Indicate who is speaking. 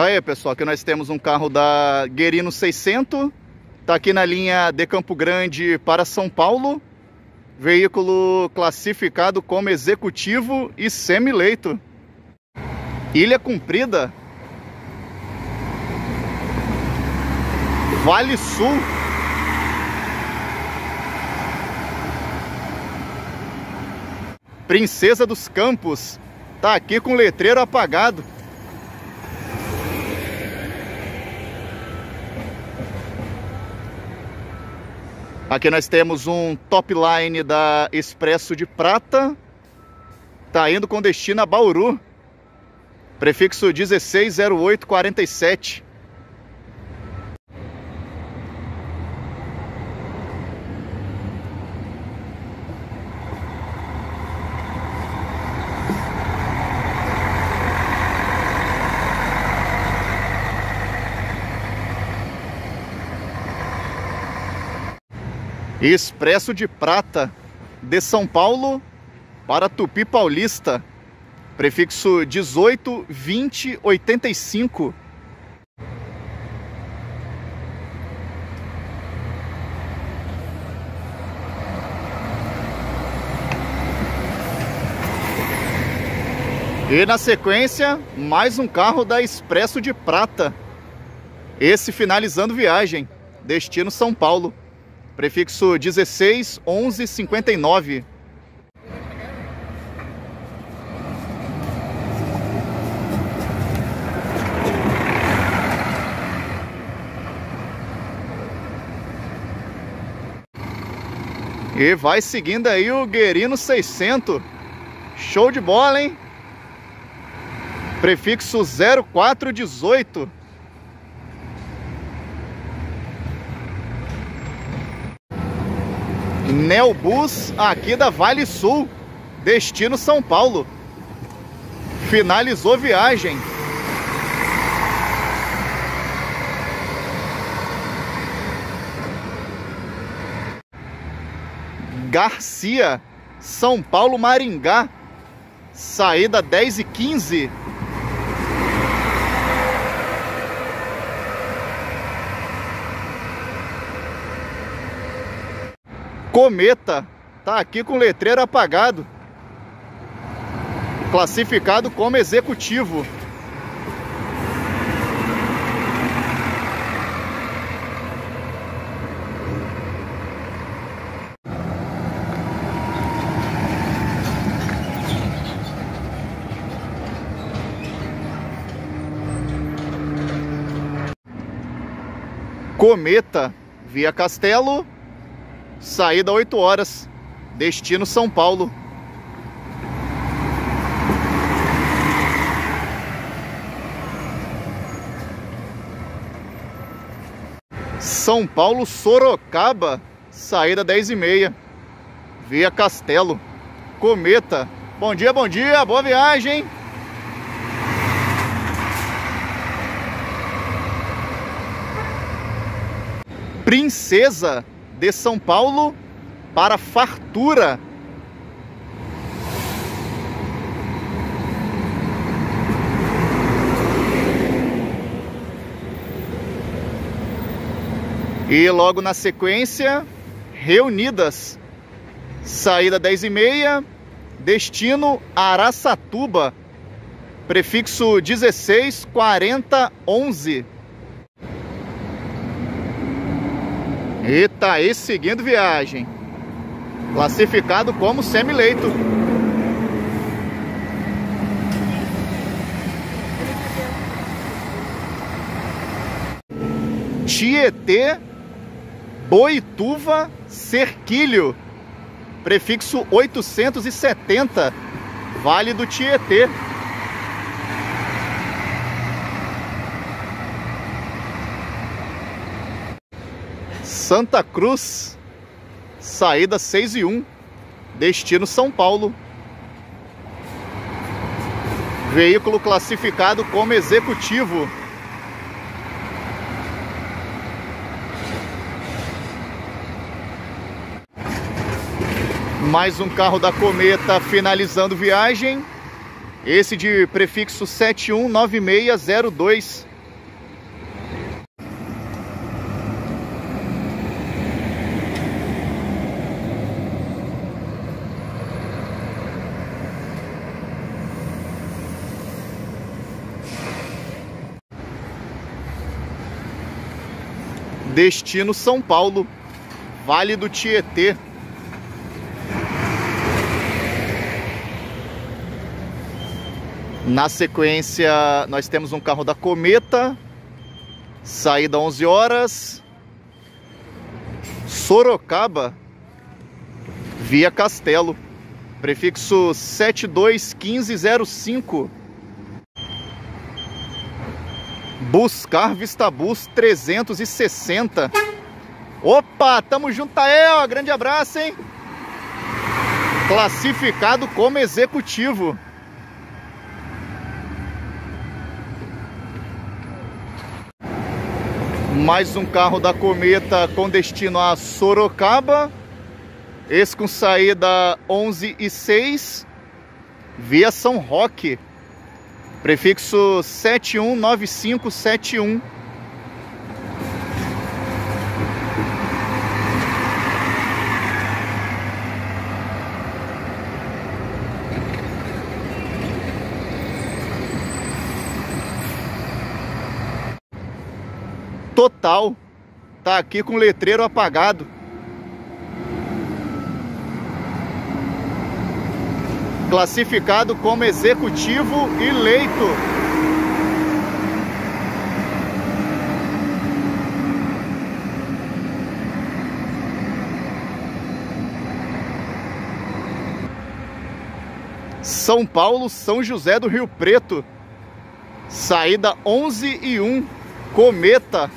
Speaker 1: Aí pessoal, aqui nós temos um carro da Guerino 600, tá aqui na linha de Campo Grande para São Paulo, veículo classificado como executivo e semi-leito. Ilha Comprida, Vale Sul. Princesa dos Campos, tá aqui com letreiro apagado. Aqui nós temos um top line da Expresso de Prata. Tá indo com destino a Bauru. Prefixo 160847. Expresso de Prata de São Paulo para Tupi Paulista, prefixo 18 20 85. E na sequência, mais um carro da Expresso de Prata. Esse finalizando viagem, destino São Paulo prefixo 16 11 59. E vai seguindo aí o Guerino 600. Show de bola, hein? Prefixo 0418. Neobus aqui da Vale Sul, destino São Paulo. Finalizou viagem. Garcia, São Paulo Maringá, saída 10 e 15. Cometa tá aqui com letreiro apagado. Classificado como executivo. Cometa via Castelo Saída 8 horas. Destino São Paulo. São Paulo Sorocaba, saída 10 e meia. Via Castelo. Cometa. Bom dia, bom dia, boa viagem. Princesa de São Paulo para Fartura. E logo na sequência, Reunidas. Saída 10 e meia, destino Araçatuba. Prefixo 164011. Eita, esse seguindo viagem. Classificado como semi-leito. Tietê, Boituva, Cerquilho. Prefixo 870. Vale do Tietê. Santa Cruz, saída 6 e 1, destino São Paulo. Veículo classificado como executivo. Mais um carro da Cometa finalizando viagem. Esse de prefixo 719602. Destino São Paulo, Vale do Tietê. Na sequência, nós temos um carro da Cometa, saída 11 horas, Sorocaba, via Castelo, prefixo 721505. Buscar Vistabus 360. Opa, tamo junto, Tael. Grande abraço, hein? Classificado como executivo. Mais um carro da Cometa com destino a Sorocaba. Esse com saída 11 e 6. Via São Roque. Prefixo 719571. Total. Tá aqui com o letreiro apagado. Classificado como executivo eleito. São Paulo, São José do Rio Preto. Saída 11 e 1, Cometa.